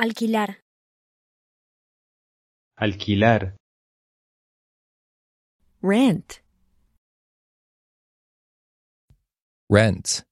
Alquilar. alquilar, rent, rent,